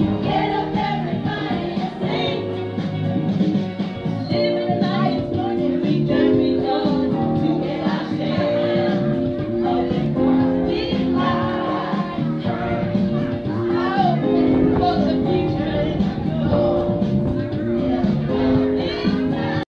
Yeah.